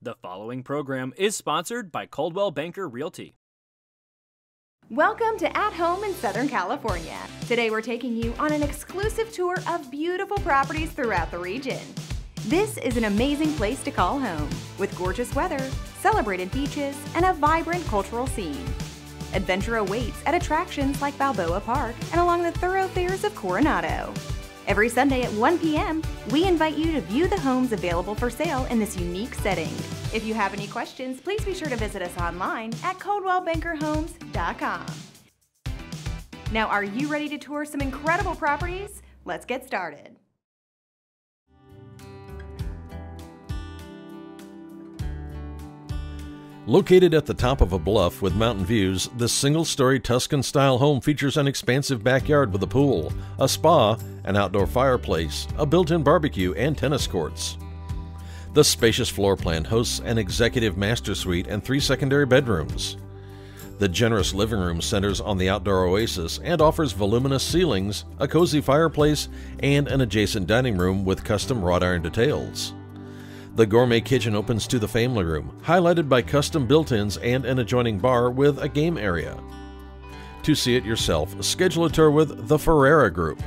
The following program is sponsored by Coldwell Banker Realty. Welcome to At Home in Southern California. Today we're taking you on an exclusive tour of beautiful properties throughout the region. This is an amazing place to call home, with gorgeous weather, celebrated beaches, and a vibrant cultural scene. Adventure awaits at attractions like Balboa Park and along the thoroughfares of Coronado. Every Sunday at 1 p.m., we invite you to view the homes available for sale in this unique setting. If you have any questions, please be sure to visit us online at coldwellbankerhomes.com. Now, are you ready to tour some incredible properties? Let's get started. Located at the top of a bluff with mountain views, this single story Tuscan style home features an expansive backyard with a pool, a spa, an outdoor fireplace, a built in barbecue, and tennis courts. The spacious floor plan hosts an executive master suite and three secondary bedrooms. The generous living room centers on the outdoor oasis and offers voluminous ceilings, a cozy fireplace, and an adjacent dining room with custom wrought iron details. The gourmet kitchen opens to the family room, highlighted by custom built ins and an adjoining bar with a game area. To see it yourself, schedule a tour with the Ferrera Group.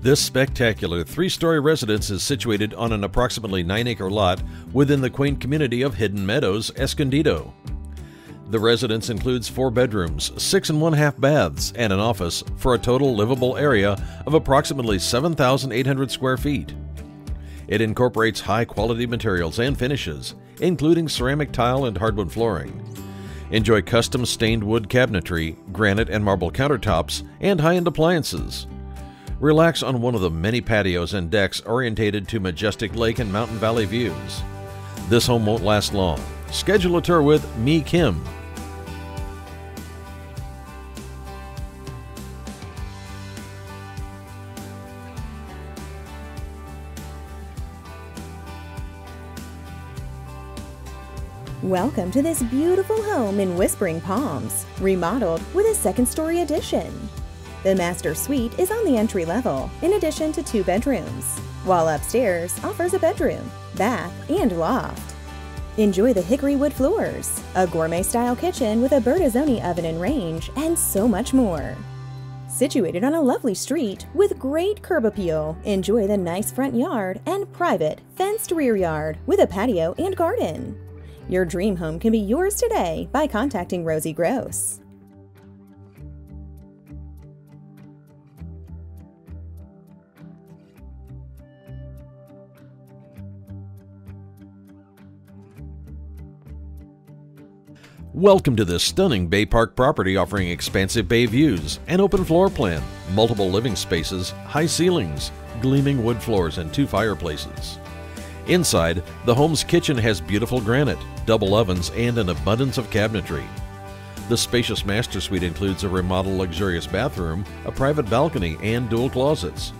This spectacular three story residence is situated on an approximately 9 acre lot within the quaint community of Hidden Meadows, Escondido. The residence includes four bedrooms, six and one half baths, and an office for a total livable area of approximately 7,800 square feet. It incorporates high quality materials and finishes, including ceramic tile and hardwood flooring. Enjoy custom stained wood cabinetry, granite and marble countertops, and high end appliances. Relax on one of the many patios and decks orientated to majestic lake and mountain valley views. This home won't last long. Schedule a tour with Me Kim. Welcome to this beautiful home in Whispering Palms, remodeled with a second story addition. The master suite is on the entry level, in addition to two bedrooms, while upstairs offers a bedroom, bath, and loft. Enjoy the hickory wood floors, a gourmet style kitchen with a Bertazzoni oven and range, and so much more. Situated on a lovely street with great curb appeal, enjoy the nice front yard and private, fenced rear yard with a patio and garden. Your dream home can be yours today by contacting Rosie Gross. Welcome to this stunning Bay Park property offering expansive bay views, an open floor plan, multiple living spaces, high ceilings, gleaming wood floors, and two fireplaces. Inside, the home's kitchen has beautiful granite, double ovens, and an abundance of cabinetry. The spacious master suite includes a remodeled luxurious bathroom, a private balcony, and dual closets.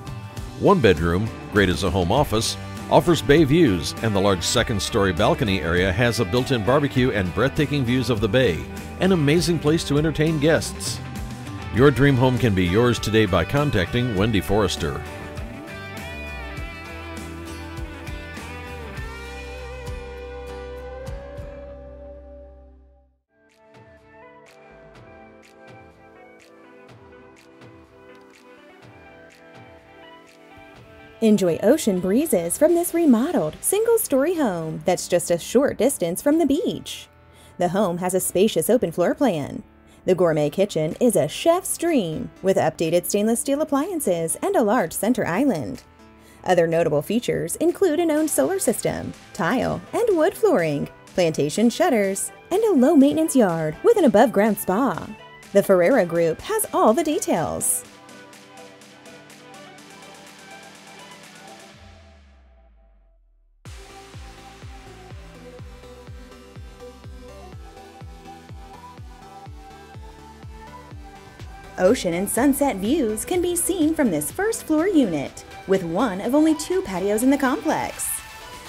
One bedroom, great as a home office, offers bay views, and the large second story balcony area has a built in barbecue and breathtaking views of the bay, an amazing place to entertain guests. Your dream home can be yours today by contacting Wendy Forrester. Enjoy ocean breezes from this remodeled single story home that's just a short distance from the beach. The home has a spacious open floor plan. The gourmet kitchen is a chef's dream with updated stainless steel appliances and a large center island. Other notable features include an owned solar system, tile and wood flooring, plantation shutters, and a low maintenance yard with an above ground spa. The Ferreira Group has all the details. Ocean and sunset views can be seen from this first floor unit, with one of only two patios in the complex.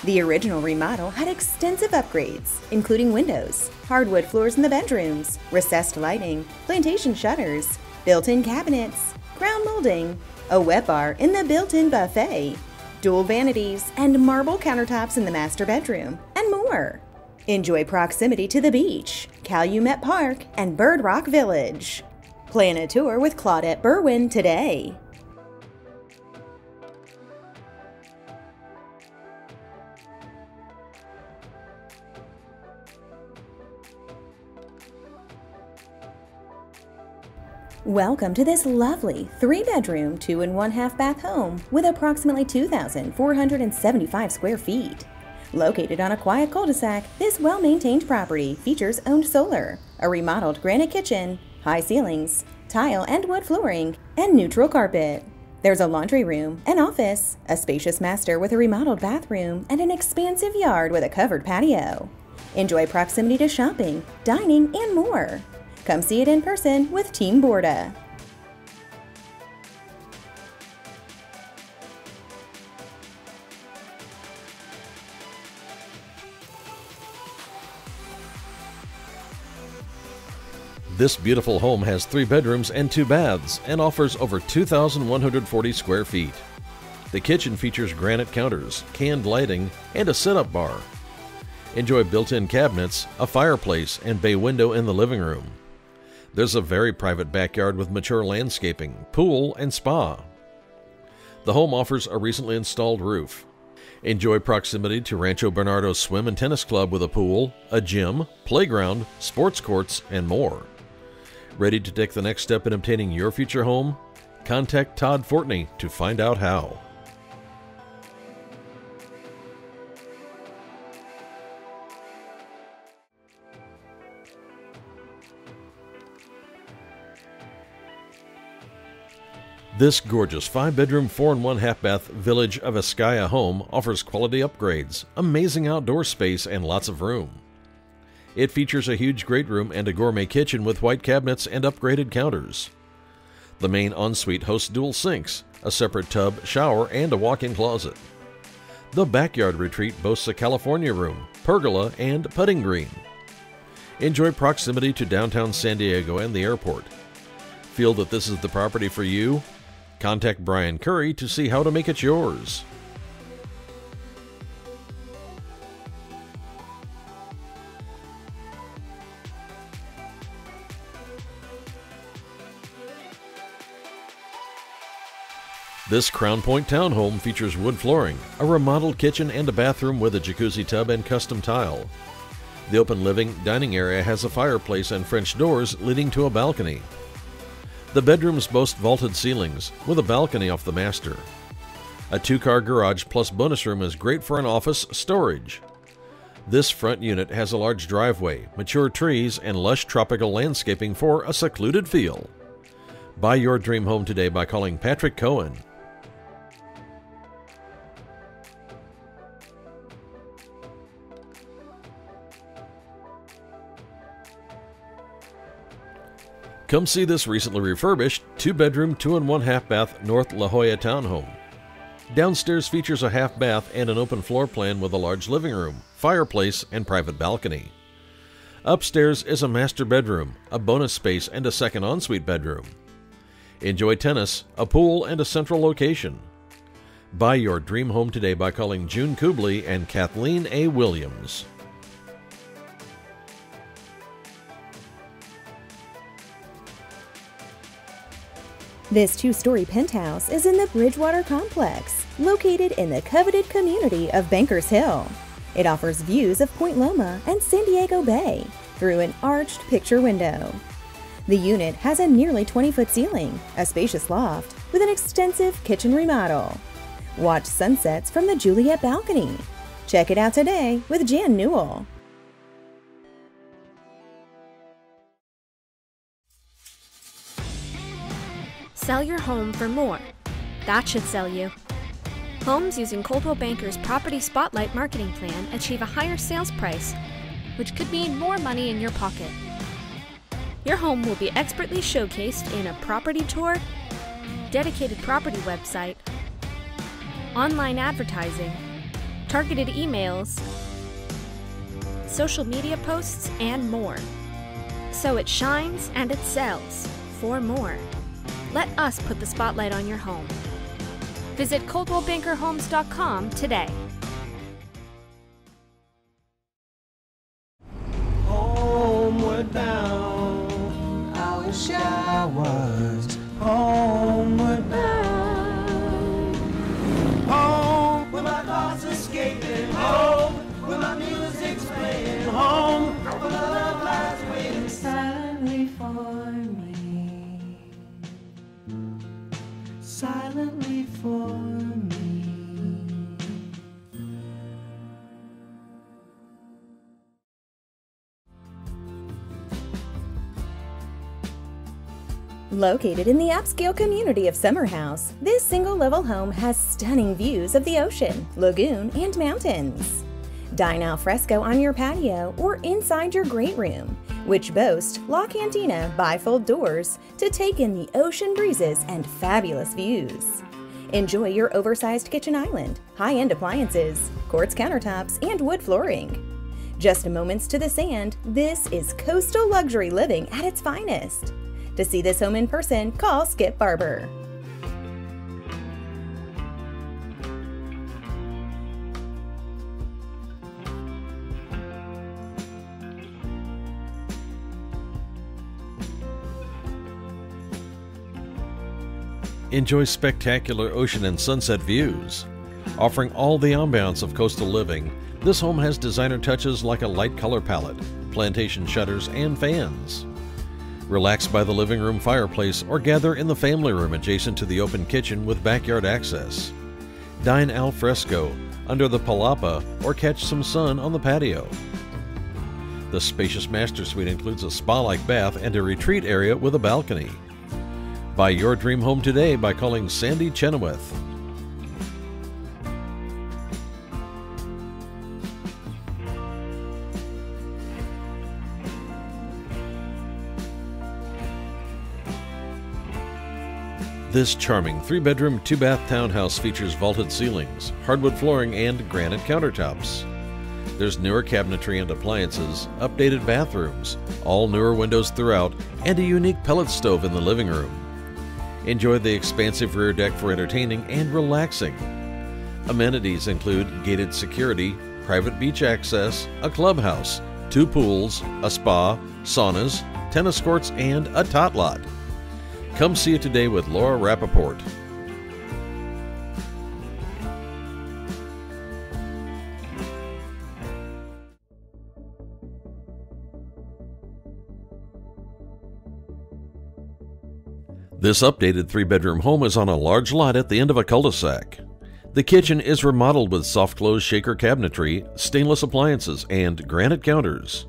The original remodel had extensive upgrades, including windows, hardwood floors in the bedrooms, recessed lighting, plantation shutters, built in cabinets, crown molding, a wet bar in the built in buffet, dual vanities, and marble countertops in the master bedroom, and more. Enjoy proximity to the beach, Calumet Park, and Bird Rock Village. Plan a tour with Claudette Berwin today. Welcome to this lovely three bedroom, two and one half bath home with approximately 2,475 square feet. Located on a quiet cul de sac, this well maintained property features owned solar, a remodeled granite kitchen, high ceilings, tile and wood flooring, and neutral carpet. There's a laundry room, an office, a spacious master with a remodeled bathroom, and an expansive yard with a covered patio. Enjoy proximity to shopping, dining, and more. Come see it in person with Team Borda. This beautiful home has three bedrooms and two baths and offers over 2,140 square feet. The kitchen features granite counters, canned lighting, and a sit-up bar. Enjoy built-in cabinets, a fireplace, and bay window in the living room. There's a very private backyard with mature landscaping, pool, and spa. The home offers a recently installed roof. Enjoy proximity to Rancho Bernardo Swim and Tennis Club with a pool, a gym, playground, sports courts, and more. Ready to take the next step in obtaining your future home? Contact Todd Fortney to find out how. This gorgeous five bedroom, four and one half bath Village of Escaya home offers quality upgrades, amazing outdoor space, and lots of room. It features a huge great room and a gourmet kitchen with white cabinets and upgraded counters. The main ensuite hosts dual sinks, a separate tub, shower, and a walk in closet. The backyard retreat boasts a California room, pergola, and putting green. Enjoy proximity to downtown San Diego and the airport. Feel that this is the property for you? Contact Brian Curry to see how to make it yours. This Crown Point townhome features wood flooring, a remodeled kitchen and a bathroom with a jacuzzi tub and custom tile. The open living dining area has a fireplace and French doors leading to a balcony. The bedrooms boast vaulted ceilings with a balcony off the master. A two car garage plus bonus room is great for an office storage. This front unit has a large driveway, mature trees, and lush tropical landscaping for a secluded feel. Buy your dream home today by calling Patrick Cohen Come see this recently refurbished two bedroom, two and one half bath North La Jolla townhome. Downstairs features a half bath and an open floor plan with a large living room, fireplace, and private balcony. Upstairs is a master bedroom, a bonus space, and a second ensuite bedroom. Enjoy tennis, a pool, and a central location. Buy your dream home today by calling June Kubley and Kathleen A. Williams. This two story penthouse is in the Bridgewater Complex, located in the coveted community of Bankers Hill. It offers views of Point Loma and San Diego Bay through an arched picture window. The unit has a nearly 20 foot ceiling, a spacious loft, with an extensive kitchen remodel. Watch sunsets from the Juliet balcony. Check it out today with Jan Newell. Sell your home for more. That should sell you. Homes using Coldwell Banker's Property Spotlight marketing plan achieve a higher sales price, which could mean more money in your pocket. Your home will be expertly showcased in a property tour, dedicated property website, online advertising, targeted emails, social media posts, and more. So it shines and it sells for more. Let us put the spotlight on your home. Visit ColdwellBankerHomes.com today. Located in the upscale community of Summer House, this single level home has stunning views of the ocean, lagoon, and mountains. Dine al fresco on your patio or inside your great room, which boast La Cantina bifold doors to take in the ocean breezes and fabulous views. Enjoy your oversized kitchen island, high end appliances, quartz countertops, and wood flooring. Just a moments to the sand, this is coastal luxury living at its finest. To see this home in person, call Skip Barber. Enjoy spectacular ocean and sunset views. Offering all the ambiance of coastal living, this home has designer touches like a light color palette, plantation shutters, and fans. Relax by the living room fireplace or gather in the family room adjacent to the open kitchen with backyard access. Dine al fresco under the palapa or catch some sun on the patio. The spacious master suite includes a spa like bath and a retreat area with a balcony. Buy your dream home today by calling Sandy Chenoweth. This charming three bedroom, two bath townhouse features vaulted ceilings, hardwood flooring, and granite countertops. There's newer cabinetry and appliances, updated bathrooms, all newer windows throughout, and a unique pellet stove in the living room. Enjoy the expansive rear deck for entertaining and relaxing. Amenities include gated security, private beach access, a clubhouse, two pools, a spa, saunas, tennis courts, and a tot lot. Come see it today with Laura Rappaport. This updated three bedroom home is on a large lot at the end of a cul de sac. The kitchen is remodeled with soft close shaker cabinetry, stainless appliances, and granite counters.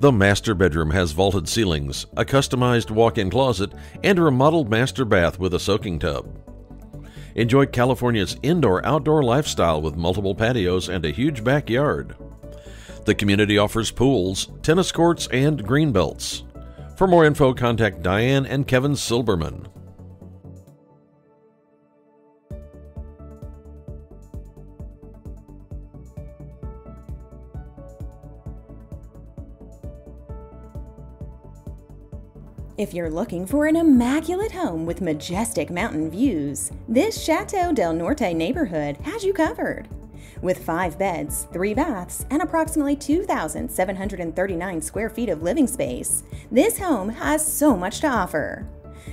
The master bedroom has vaulted ceilings, a customized walk in closet, and a remodeled master bath with a soaking tub. Enjoy California's indoor outdoor lifestyle with multiple patios and a huge backyard. The community offers pools, tennis courts, and green belts. For more info, contact Diane and Kevin Silberman. If you're looking for an immaculate home with majestic mountain views, this Chateau del Norte neighborhood has you covered. With five beds, three baths, and approximately 2,739 square feet of living space, this home has so much to offer.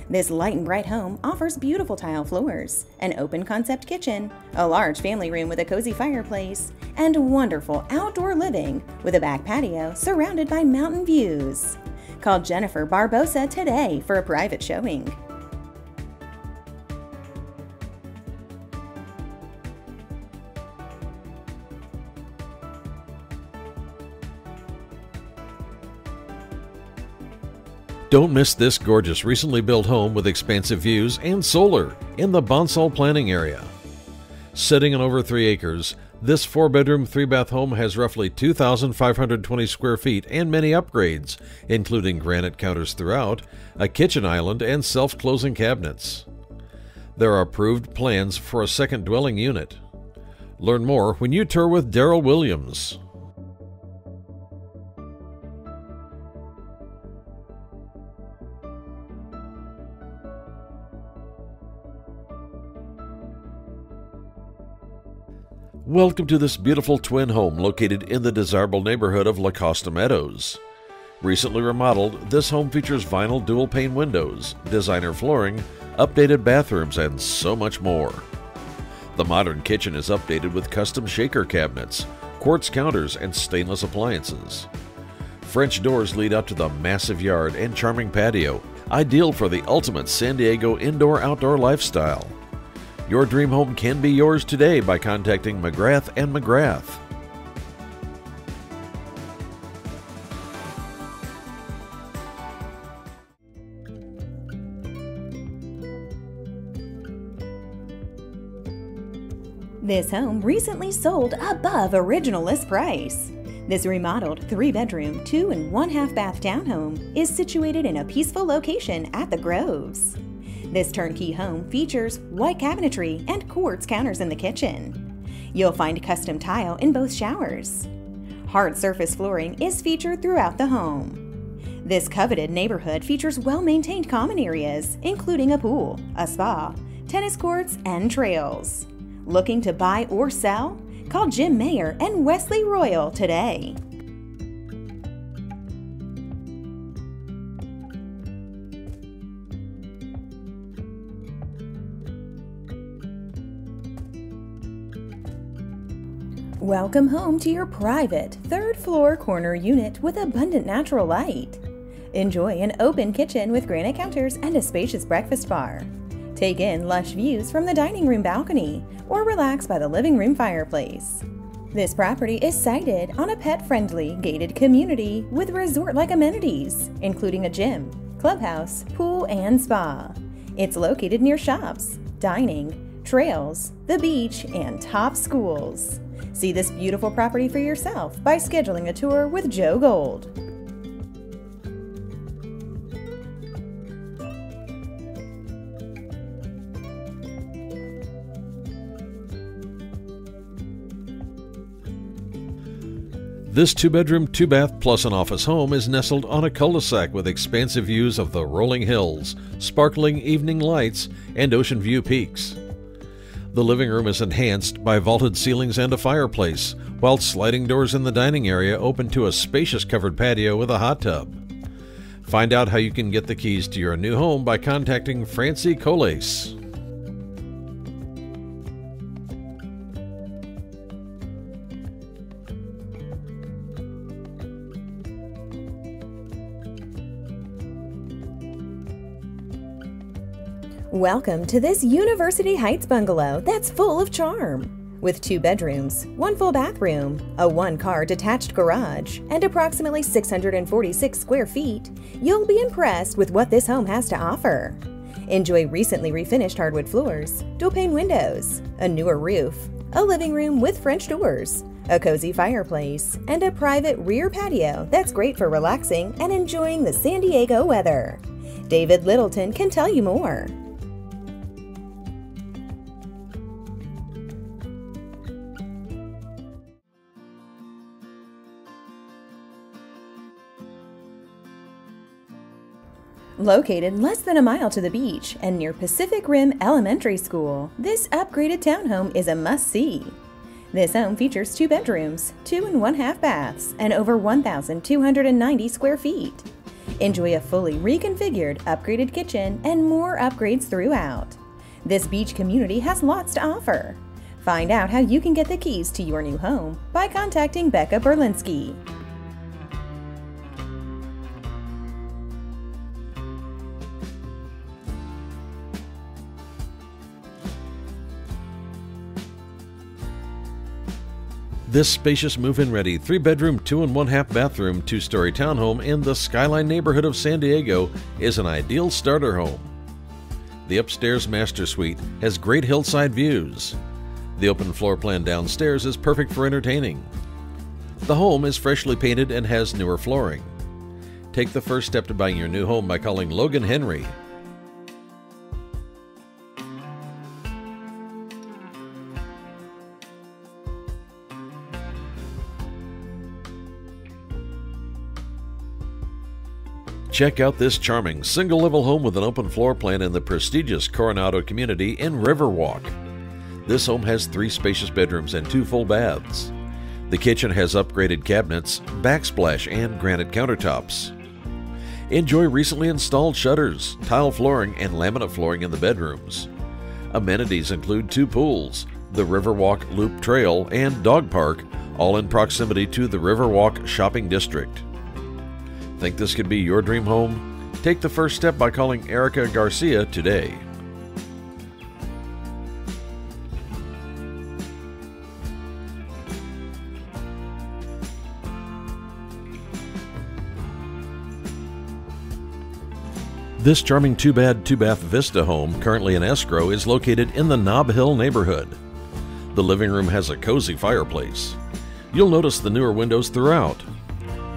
This light and bright home offers beautiful tile floors, an open concept kitchen, a large family room with a cozy fireplace, and wonderful outdoor living with a back patio surrounded by mountain views. Call Jennifer Barbosa today for a private showing. Don't miss this gorgeous recently built home with expansive views and solar in the Bonsall planning area. Sitting on over 3 acres, this 4 bedroom, 3 bath home has roughly 2,520 square feet and many upgrades, including granite counters throughout, a kitchen island, and self closing cabinets. There are approved plans for a second dwelling unit. Learn more when you tour with Daryl Williams. Welcome to this beautiful twin home located in the desirable neighborhood of La Costa Meadows. Recently remodeled, this home features vinyl dual pane windows, designer flooring, updated bathrooms, and so much more. The modern kitchen is updated with custom shaker cabinets, quartz counters, and stainless appliances. French doors lead up to the massive yard and charming patio, ideal for the ultimate San Diego indoor outdoor lifestyle. Your dream home can be yours today by contacting McGrath and McGrath. This home recently sold above original list price. This remodeled three bedroom, two and one half bath townhome is situated in a peaceful location at the Groves. This turnkey home features white cabinetry and quartz counters in the kitchen. You'll find custom tile in both showers. Hard surface flooring is featured throughout the home. This coveted neighborhood features well maintained common areas, including a pool, a spa, tennis courts, and trails. Looking to buy or sell? Call Jim Mayer and Wesley Royal today. Welcome home to your private third floor corner unit with abundant natural light. Enjoy an open kitchen with granite counters and a spacious breakfast bar. Take in lush views from the dining room balcony or relax by the living room fireplace. This property is sited on a pet friendly, gated community with resort like amenities, including a gym, clubhouse, pool, and spa. It's located near shops, dining, trails, the beach, and top schools. See this beautiful property for yourself by scheduling a tour with Joe Gold. This two bedroom, two bath plus an office home is nestled on a cul de sac with expansive views of the rolling hills, sparkling evening lights, and ocean view peaks. The living room is enhanced by vaulted ceilings and a fireplace, while sliding doors in the dining area open to a spacious covered patio with a hot tub. Find out how you can get the keys to your new home by contacting Francie Coles. Welcome to this University Heights bungalow that's full of charm. With two bedrooms, one full bathroom, a one car detached garage, and approximately 646 square feet, you'll be impressed with what this home has to offer. Enjoy recently refinished hardwood floors, dual pane windows, a newer roof, a living room with French doors, a cozy fireplace, and a private rear patio that's great for relaxing and enjoying the San Diego weather. David Littleton can tell you more. Located less than a mile to the beach and near Pacific Rim Elementary School, this upgraded townhome is a must-see. This home features two bedrooms, two and one half baths, and over 1,290 square feet. Enjoy a fully reconfigured, upgraded kitchen and more upgrades throughout. This beach community has lots to offer. Find out how you can get the keys to your new home by contacting Becca Berlinski. This spacious move in ready, three bedroom, two and one half bathroom, two story townhome in the skyline neighborhood of San Diego is an ideal starter home. The upstairs master suite has great hillside views. The open floor plan downstairs is perfect for entertaining. The home is freshly painted and has newer flooring. Take the first step to buying your new home by calling Logan Henry Check out this charming single level home with an open floor plan in the prestigious Coronado community in Riverwalk. This home has three spacious bedrooms and two full baths. The kitchen has upgraded cabinets, backsplash, and granite countertops. Enjoy recently installed shutters, tile flooring, and laminate flooring in the bedrooms. Amenities include two pools, the Riverwalk Loop Trail, and dog park, all in proximity to the Riverwalk Shopping District. Think this could be your dream home? Take the first step by calling Erica Garcia today. This charming two bed, two bath Vista home, currently in escrow, is located in the Nob Hill neighborhood. The living room has a cozy fireplace. You'll notice the newer windows throughout.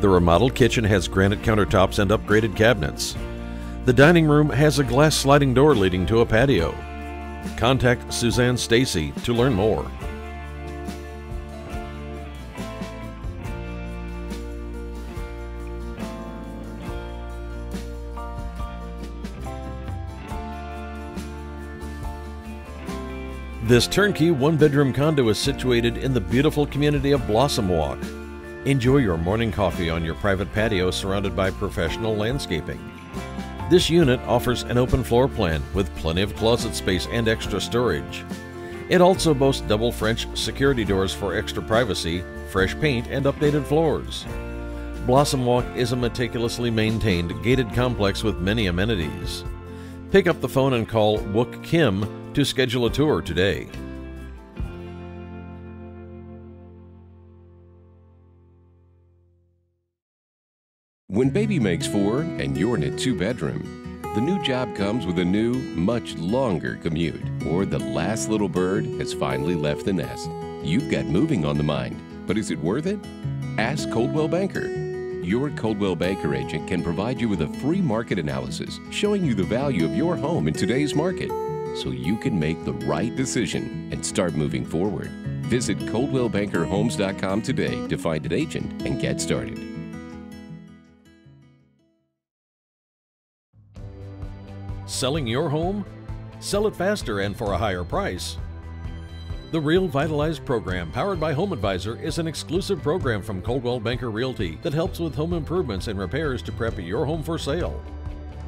The remodeled kitchen has granite countertops and upgraded cabinets. The dining room has a glass sliding door leading to a patio. Contact Suzanne Stacy to learn more. This turnkey one bedroom condo is situated in the beautiful community of Blossom Walk. Enjoy your morning coffee on your private patio surrounded by professional landscaping. This unit offers an open floor plan with plenty of closet space and extra storage. It also boasts double French security doors for extra privacy, fresh paint, and updated floors. Blossom Walk is a meticulously maintained gated complex with many amenities. Pick up the phone and call Wook Kim to schedule a tour today. When baby makes four and you're in a two bedroom, the new job comes with a new, much longer commute, or the last little bird has finally left the nest. You've got moving on the mind, but is it worth it? Ask Coldwell Banker. Your Coldwell Banker agent can provide you with a free market analysis showing you the value of your home in today's market so you can make the right decision and start moving forward. Visit ColdwellBankerHomes.com today to find an agent and get started. Selling your home? Sell it faster and for a higher price. The Real Vitalize program, powered by Home Advisor, is an exclusive program from Coldwell Banker Realty that helps with home improvements and repairs to prep your home for sale.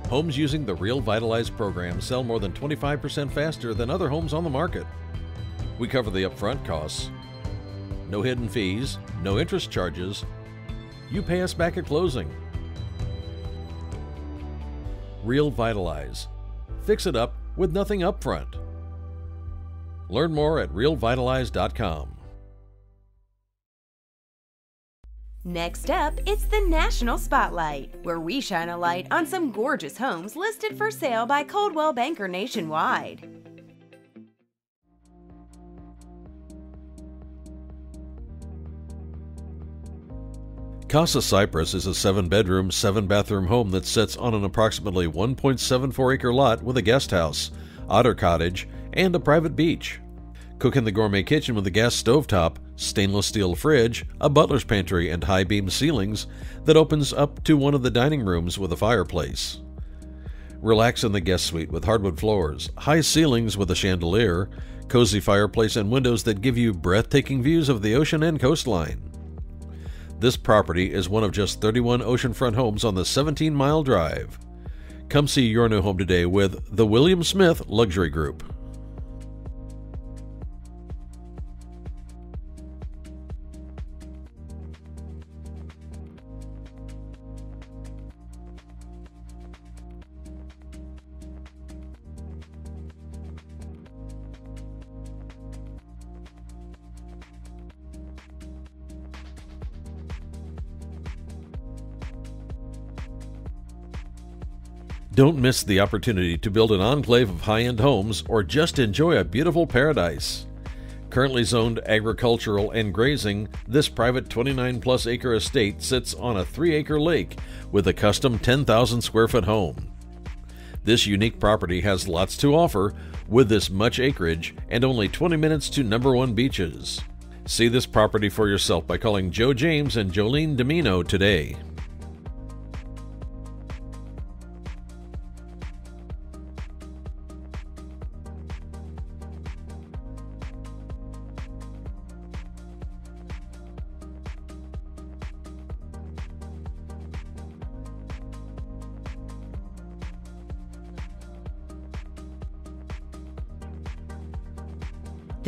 Homes using the Real Vitalize program sell more than 25% faster than other homes on the market. We cover the upfront costs, no hidden fees, no interest charges. You pay us back at closing. Real Vitalize. Fix it up with nothing upfront. Learn more at realvitalize.com. Next up, it's the National Spotlight, where we shine a light on some gorgeous homes listed for sale by Coldwell Banker nationwide. Casa Cypress is a seven bedroom, seven bathroom home that sits on an approximately 1.74 acre lot with a guest house, otter cottage, and a private beach. Cook in the gourmet kitchen with a gas stovetop, stainless steel fridge, a butler's pantry, and high beam ceilings that opens up to one of the dining rooms with a fireplace. Relax in the guest suite with hardwood floors, high ceilings with a chandelier, cozy fireplace, and windows that give you breathtaking views of the ocean and coastline. This property is one of just 31 oceanfront homes on the 17 mile drive. Come see your new home today with the William Smith Luxury Group. Don't miss the opportunity to build an enclave of high end homes or just enjoy a beautiful paradise. Currently zoned agricultural and grazing, this private 29 plus acre estate sits on a 3 acre lake with a custom 10,000 square foot home. This unique property has lots to offer with this much acreage and only 20 minutes to number one beaches. See this property for yourself by calling Joe James and Jolene Domino today.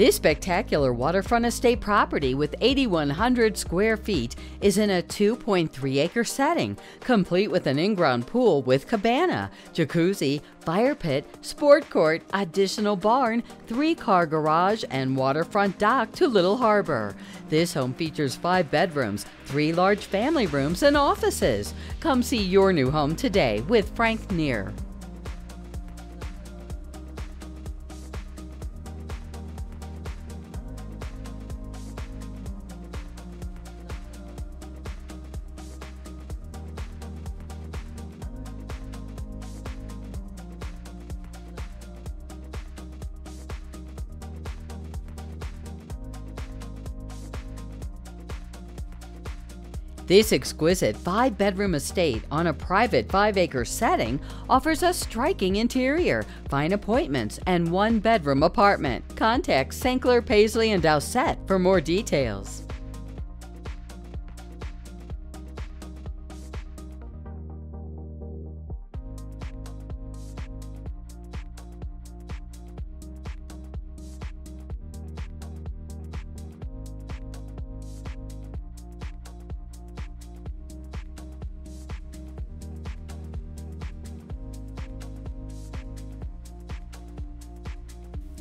This spectacular waterfront estate property with 8,100 square feet is in a 2.3 acre setting, complete with an in ground pool with cabana, jacuzzi, fire pit, sport court, additional barn, three car garage, and waterfront dock to Little Harbor. This home features five bedrooms, three large family rooms, and offices. Come see your new home today with Frank Neer. This exquisite five bedroom estate on a private five acre setting offers a striking interior, fine appointments, and one bedroom apartment. Contact. Clair Paisley and Dowsett for more details.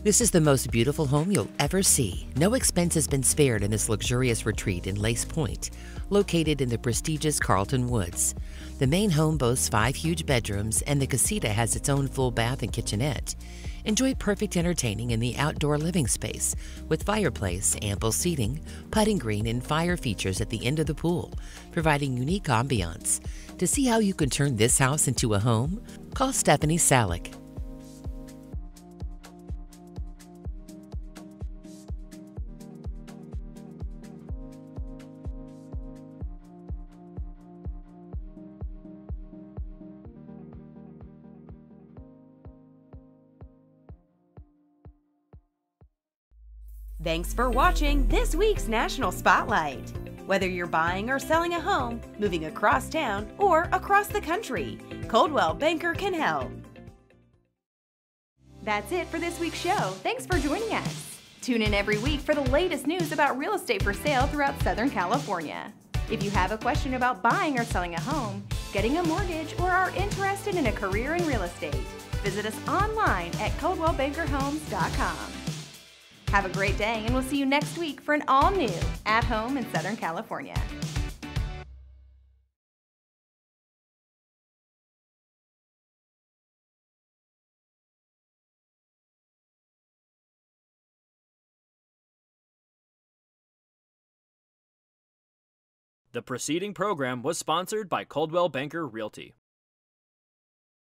This is the most beautiful home you'll ever see. No expense has been spared in this luxurious retreat in Lace Point, located in the prestigious Carlton Woods. The main home boasts five huge bedrooms, and the casita has its own full bath and kitchenette. Enjoy perfect entertaining in the outdoor living space with fireplace, ample seating, putting green, and fire features at the end of the pool, providing unique ambiance. To see how you can turn this house into a home, call Stephanie Salick Thanks for watching this week's National Spotlight. Whether you're buying or selling a home, moving across town, or across the country, Coldwell Banker can help. That's it for this week's show. Thanks for joining us. Tune in every week for the latest news about real estate for sale throughout Southern California. If you have a question about buying or selling a home, getting a mortgage, or are interested in a career in real estate, visit us online at coldwellbankerhomes.com. Have a great day, and we'll see you next week for an all new At Home in Southern California. The preceding program was sponsored by Coldwell Banker Realty.